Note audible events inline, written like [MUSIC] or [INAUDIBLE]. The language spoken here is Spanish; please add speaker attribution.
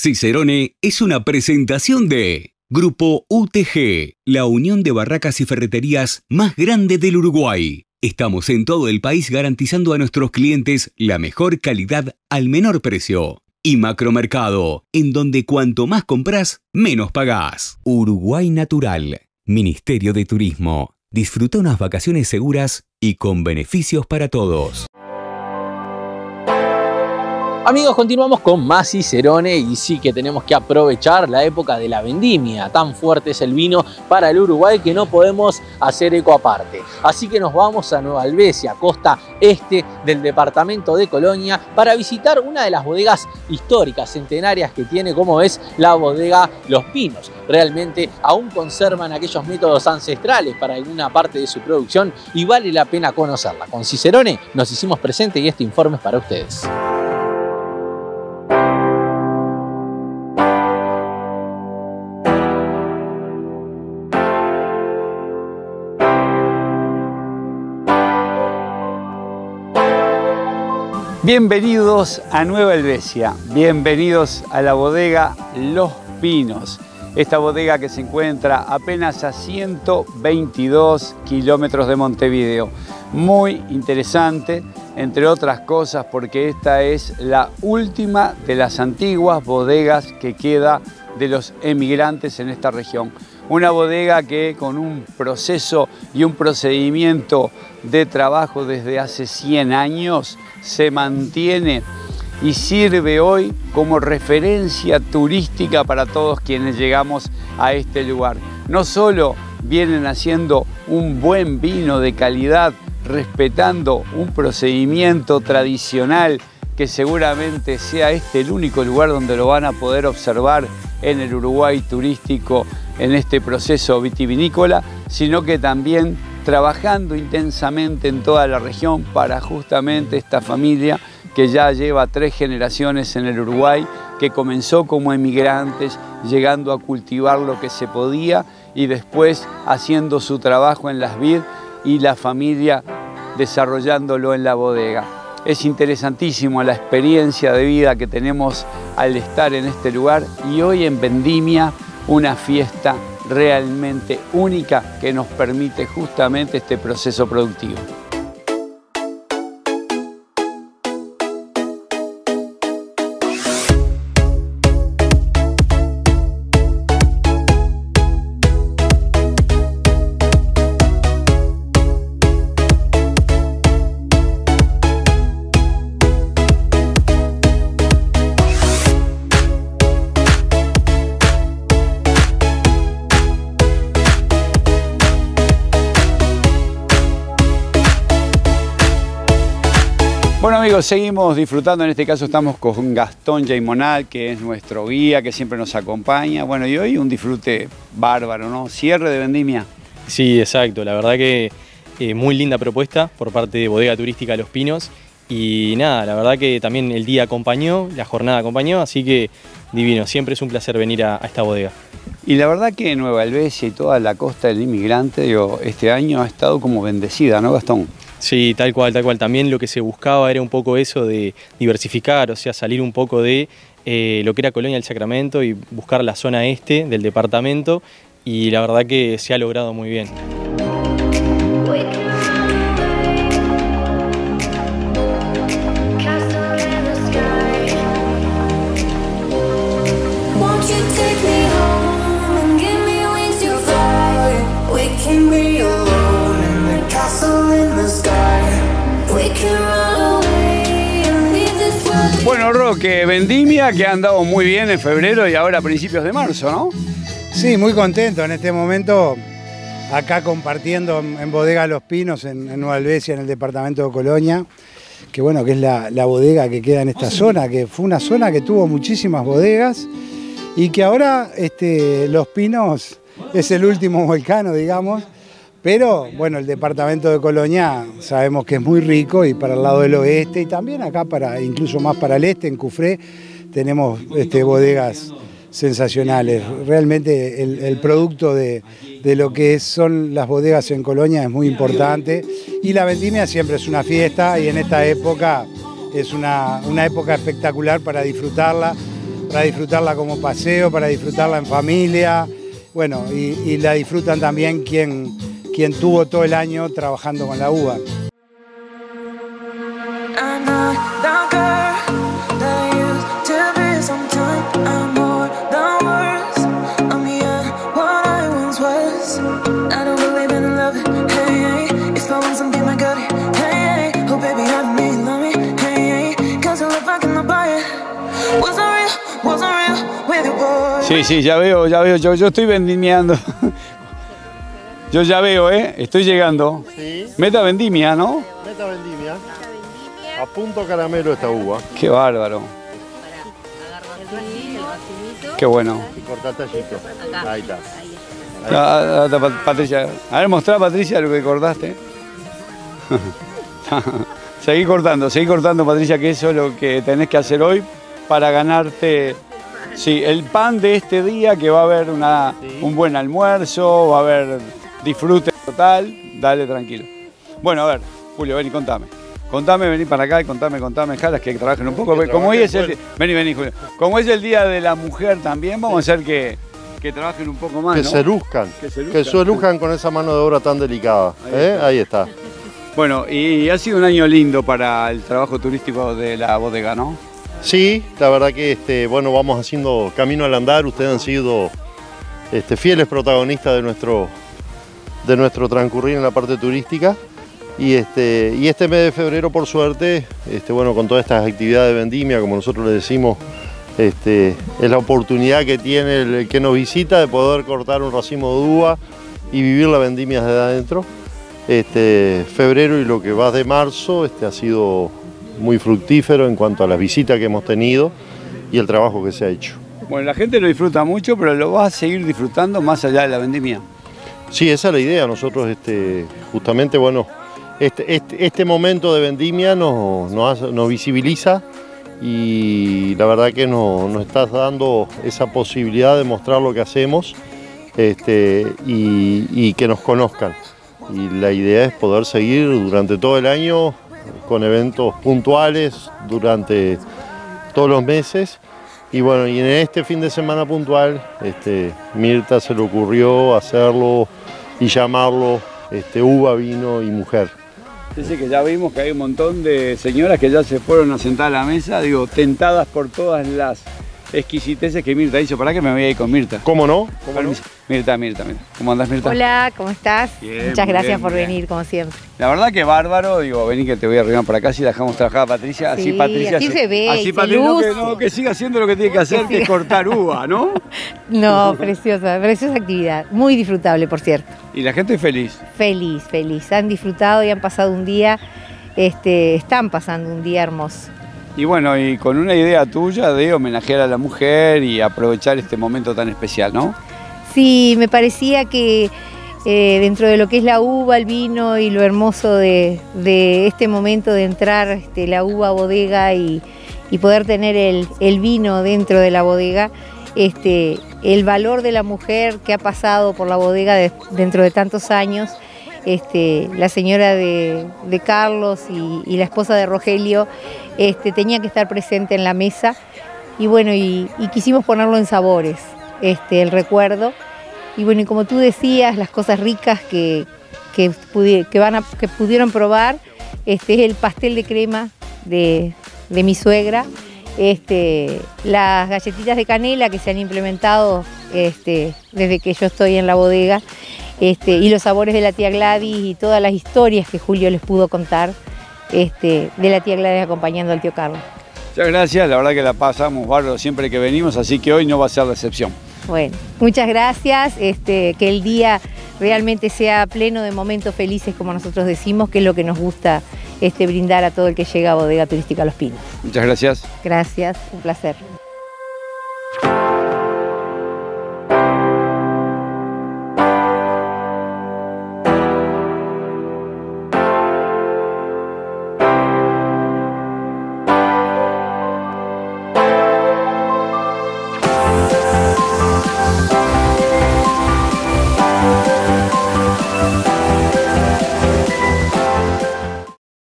Speaker 1: Cicerone es una presentación de Grupo UTG, la unión de barracas y ferreterías más grande del Uruguay. Estamos en todo el país garantizando a nuestros clientes la mejor calidad al menor precio. Y Macromercado, en donde cuanto más compras, menos pagás. Uruguay Natural, Ministerio de Turismo. Disfruta unas vacaciones seguras y con beneficios para todos.
Speaker 2: Amigos, continuamos con más Cicerone y sí que tenemos que aprovechar la época de la vendimia. Tan fuerte es el vino para el Uruguay que no podemos hacer eco aparte. Así que nos vamos a Nueva Albesia, costa este del departamento de Colonia, para visitar una de las bodegas históricas, centenarias que tiene, como es la bodega Los Pinos. Realmente aún conservan aquellos métodos ancestrales para alguna parte de su producción y vale la pena conocerla. Con Cicerone nos hicimos presente y este informe es para ustedes.
Speaker 3: Bienvenidos a Nueva Helvecia, bienvenidos a la bodega Los Pinos. Esta bodega que se encuentra apenas a 122 kilómetros de Montevideo. Muy interesante, entre otras cosas, porque esta es la última de las antiguas bodegas que queda de los emigrantes en esta región. Una bodega que con un proceso y un procedimiento de trabajo desde hace 100 años se mantiene y sirve hoy como referencia turística para todos quienes llegamos a este lugar. No solo vienen haciendo un buen vino de calidad, respetando un procedimiento tradicional que seguramente sea este el único lugar donde lo van a poder observar en el Uruguay turístico en este proceso vitivinícola, sino que también trabajando intensamente en toda la región para justamente esta familia que ya lleva tres generaciones en el Uruguay, que comenzó como emigrantes, llegando a cultivar lo que se podía y después haciendo su trabajo en las vid y la familia desarrollándolo en la bodega. Es interesantísimo la experiencia de vida que tenemos al estar en este lugar y hoy en Vendimia una fiesta realmente única que nos permite justamente este proceso productivo. Amigos, seguimos disfrutando, en este caso estamos con Gastón Jaimonal, que es nuestro guía, que siempre nos acompaña. Bueno, y hoy un disfrute bárbaro, ¿no? Cierre de vendimia.
Speaker 4: Sí, exacto, la verdad que eh, muy linda propuesta por parte de Bodega Turística Los Pinos. Y nada, la verdad que también el día acompañó, la jornada acompañó, así que divino, siempre es un placer venir a, a esta bodega.
Speaker 3: Y la verdad que Nueva Helvecia y toda la costa del inmigrante, digo, este año ha estado como bendecida, ¿no Gastón?
Speaker 4: Sí, tal cual, tal cual. También lo que se buscaba era un poco eso de diversificar, o sea, salir un poco de eh, lo que era Colonia del Sacramento y buscar la zona este del departamento y la verdad que se ha logrado muy bien.
Speaker 3: Roque, vendimia que ha andado muy bien en febrero y ahora a principios de marzo, ¿no?
Speaker 5: Sí, muy contento en este momento, acá compartiendo en Bodega Los Pinos, en, en Nueva Albesia, en el departamento de Colonia, que bueno, que es la, la bodega que queda en esta zona, que fue una zona que tuvo muchísimas bodegas y que ahora este, Los Pinos es el último volcano, digamos, pero bueno, el departamento de Colonia sabemos que es muy rico y para el lado del oeste y también acá para, incluso más para el este, en Cufré, tenemos este, bodegas sensacionales. Realmente el, producto de, lo que son las bodegas en Colonia es muy importante y la vendimia siempre es una fiesta y en esta época es una, época espectacular para disfrutarla para disfrutarla como paseo, para disfrutarla en familia. Bueno, y la disfrutan también quien, quien tuvo todo el año trabajando con la uva.
Speaker 6: Oh.
Speaker 3: Sí, sí, ya veo, ya veo. Yo, yo estoy vendimiando. [LAUGHS] Yo ya veo, ¿eh? Estoy llegando.
Speaker 7: Sí,
Speaker 3: Meta vendimia, ¿no?
Speaker 7: meta vendimia. A punto caramelo esta uva.
Speaker 3: Qué bárbaro. Qué bueno.
Speaker 7: Y corta tallito. Ahí está.
Speaker 3: Ah, ah, ah, Patricia, a ver, mostrá Patricia lo que cortaste. [LAUGHS] seguí cortando, seguí cortando Patricia, que eso es lo que tenés que hacer hoy para ganarte sí, el pan de este día, que va a haber una, un buen almuerzo, va a haber disfrute total, dale tranquilo. Bueno, a ver, Julio, ven y contame. Contame, vení para acá y contame, contame, jalas que trabajen un poco.
Speaker 7: Que
Speaker 3: Como hoy es el, vení, vení, Julio. Como es el día de la mujer también, vamos a hacer que, que trabajen un poco más,
Speaker 7: Que
Speaker 3: ¿no?
Speaker 7: se luzcan.
Speaker 3: Que se
Speaker 7: Que se luzcan con esa mano de obra tan delicada.
Speaker 3: Ahí
Speaker 7: ¿eh?
Speaker 3: está.
Speaker 7: Ahí está.
Speaker 3: Bueno, y ha sido un año lindo para el trabajo turístico de la bodega, ¿no?
Speaker 7: Sí, la verdad que este, bueno, vamos haciendo camino al andar. Ustedes han sido este, fieles protagonistas de nuestro, de nuestro transcurrir en la parte turística. Y este, y este mes de febrero, por suerte, este, bueno, con todas estas actividades de vendimia, como nosotros le decimos, este, es la oportunidad que tiene el, que nos visita de poder cortar un racimo de uva y vivir la vendimia desde adentro. Este, febrero y lo que va de marzo este, ha sido muy fructífero en cuanto a las visitas que hemos tenido y el trabajo que se ha hecho.
Speaker 3: Bueno, la gente lo disfruta mucho, pero lo va a seguir disfrutando más allá de la vendimia.
Speaker 7: Sí, esa es la idea. Nosotros, este, justamente, bueno, este, este, este momento de vendimia nos, visibiliza y la verdad que nos, nos está dando esa posibilidad de mostrar lo que hacemos y que nos conozcan. Y la idea es poder seguir durante todo el año con eventos puntuales durante todos los meses. Y bueno, y en este fin de semana puntual, este, Mirta se le ocurrió hacerlo y llamarlo este, uva, vino y mujer.
Speaker 3: Dice que ya vimos que hay un montón de señoras que ya se fueron a sentar a la mesa, digo, tentadas por todas las exquisiteces que Mirta hizo. ¿Para qué me voy a ir con Mirta?
Speaker 7: ¿Cómo no?
Speaker 3: Mirta, Mirta, Mirta. ¿Cómo andás, Mirta?
Speaker 8: Hola, ¿cómo estás?
Speaker 3: Bien,
Speaker 8: Muchas gracias
Speaker 3: bien,
Speaker 8: por
Speaker 3: bien.
Speaker 8: venir, como siempre.
Speaker 3: La verdad que bárbaro, digo, vení que te voy a arreglar para acá si la dejamos trabajar a Patricia, así
Speaker 8: Sí,
Speaker 3: Patricia
Speaker 8: así se ve,
Speaker 3: así Patricia no, que, no, que siga haciendo lo que tiene que hacer, que, es cortar uva, ¿no?
Speaker 8: No, preciosa, preciosa actividad. Muy disfrutable, por cierto.
Speaker 3: Y la gente feliz.
Speaker 8: Feliz, feliz. Han disfrutado y han pasado un día, este, están pasando un día hermoso.
Speaker 3: Y bueno, y con una idea tuya de homenajear a la mujer y aprovechar este momento tan especial, ¿no?
Speaker 8: Sí, me parecía que eh, dentro de lo que es la uva, el vino y lo hermoso de, este momento de entrar este, la uva bodega y, y poder tener el, vino dentro de la bodega, este, el valor de la mujer que ha pasado por la bodega de- dentro de tantos años, este, la señora de, Carlos y, la esposa de Rogelio, este, tenía que estar presente en la mesa y bueno, y, quisimos ponerlo en sabores, este, el recuerdo. Y bueno, y como tú decías, las cosas ricas que, que, van a- que pudieron probar, este es el pastel de crema de, mi suegra, las galletitas de canela que se han implementado desde que yo estoy en la bodega, este, y los sabores de la tía Gladys y todas las historias que Julio les pudo contar este, de la tía Gladys acompañando al tío Carlos.
Speaker 3: Muchas gracias, la verdad que la pasamos bárbaro siempre que venimos, así que hoy no va a ser la excepción.
Speaker 8: Bueno, muchas gracias, este, que el día realmente sea pleno de momentos felices, como nosotros decimos, que es lo que nos gusta este, brindar a todo el que llega a Bodega Turística Los Pinos.
Speaker 3: Muchas gracias.
Speaker 8: Gracias, un placer.